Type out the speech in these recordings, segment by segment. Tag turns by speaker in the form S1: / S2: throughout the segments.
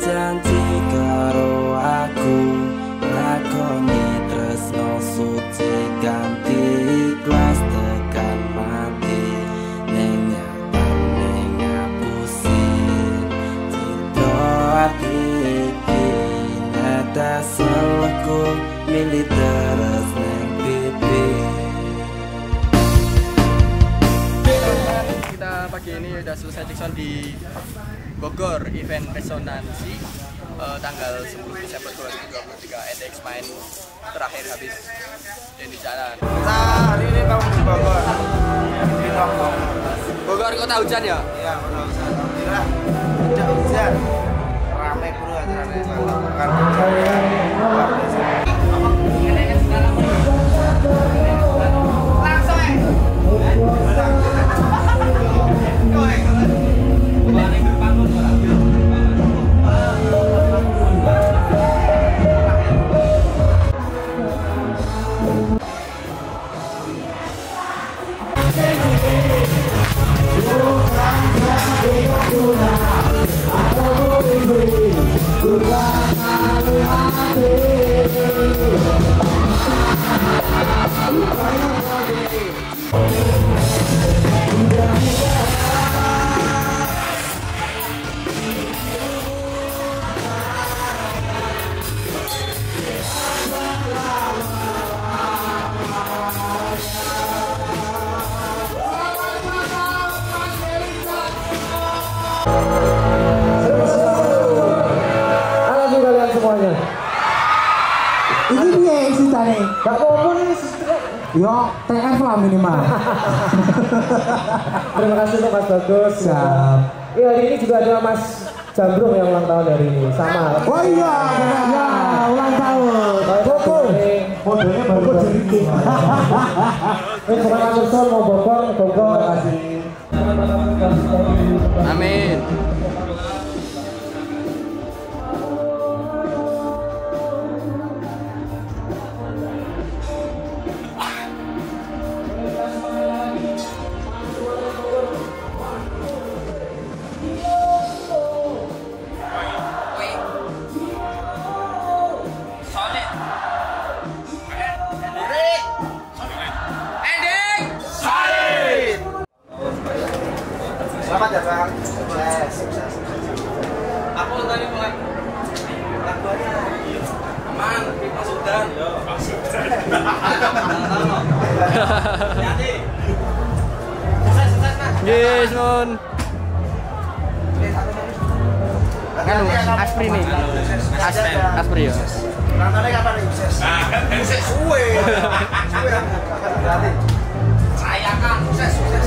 S1: 讲几
S2: 个 pagi ini udah selesai Dixon di Bogor event resonansi eh, tanggal 10 Desember 2023 NDX main terakhir habis dan di jalan
S3: Kita hari ini kamu di Bogor. Di Lombok.
S2: Bogor kota hujan ya?
S3: Iya, benar. Alhamdulillah. Tidak hujan. Rame bro acaranya. Mantap. Bukan hujan
S4: Halo kalian semuanya.
S5: Ini dia yang cerita nih.
S4: Gak apa-apa nih.
S5: Yo, TF lah minimal.
S4: Terima kasih untuk Mas Bagus.
S5: Siap.
S4: Iya hari ini juga ada Mas Jambrung yang ulang tahun hari ini. Sama.
S5: Oh iya, benar. Ya, ulang tahun.
S4: Koko.
S5: Modelnya baru sedikit.
S4: Ini sekarang Anderson mau Bogor, Bogor. Terima kasih.
S2: Yes, non. Kan Aspri nih. Aspri, Aspri ya.
S3: Nontonnya kapan nih? Sukses. Nah, kan sukses. Suwe. Suwe. Berarti. Rayakan. Sukses. Sukses.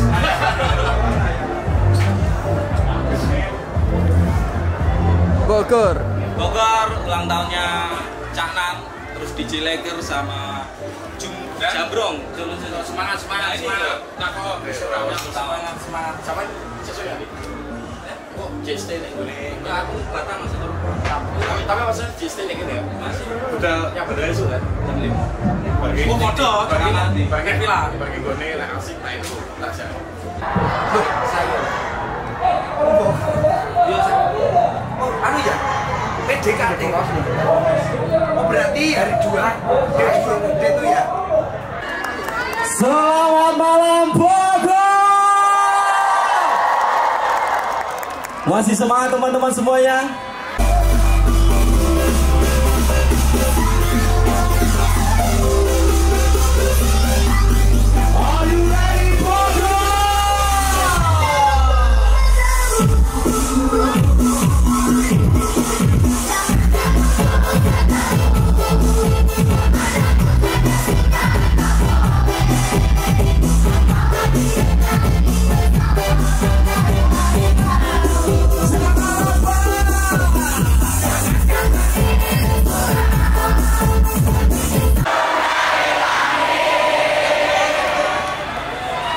S2: Bogor.
S6: Bogor ulang tahunnya Cak Nan terus DJ Leger sama Jum Jambrong semangat semangat semangat. nah kok semangat semangat. sama sesuai ya kok JST nih? Aku batang masih turun tapi tapi maksudnya JST nih gitu ya? Masih. Udah. Yang bener itu kan? Jam lima. Oh bagi bagi villa bagi gone lah asik nah itu. Tak siapa
S3: PDKT. Oh, berarti hari dua. Hari dua itu ya?
S5: Selamat malam Bogor. Masih semangat teman-teman semuanya?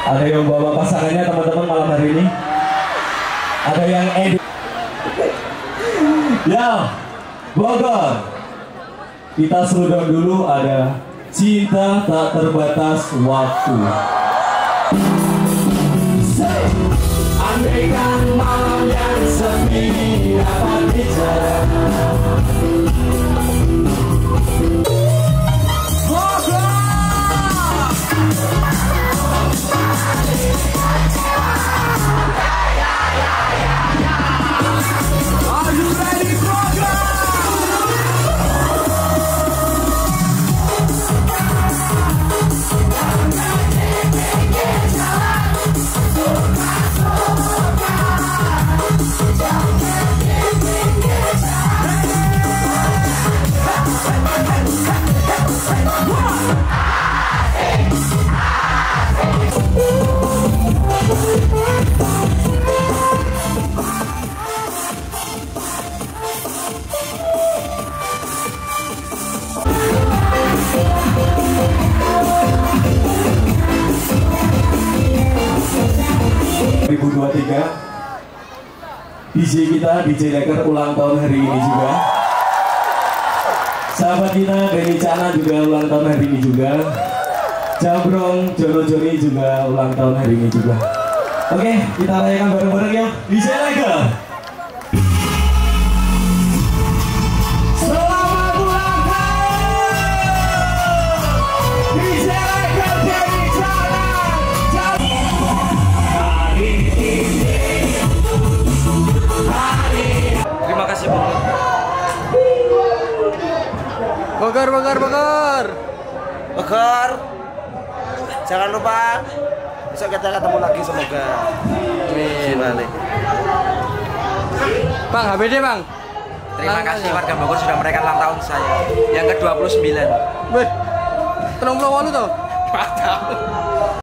S5: Ada yang bawa pasangannya teman-teman malam hari ini? Ada yang edit? ya, Bogor. Kita slowdown dulu ada Cinta tak terbatas waktu. 2023 DJ kita, DJ Leker ulang tahun hari ini juga. Sahabat kita Benny Chana juga ulang tahun hari ini juga. Jabrong, Jono Joni juga ulang tahun hari ini juga. Oke, kita rayakan bareng-bareng ya. DJ Leker
S2: Bogor, Bogor, Bogor.
S3: Bogor. Jangan lupa besok kita ketemu lagi semoga. Gimana?
S2: Bang, HBD Bang.
S6: Terima kasih warga Bogor sudah merayakan ulang tahun saya yang ke-29.
S2: Weh, 38 tuh.
S6: Mantap.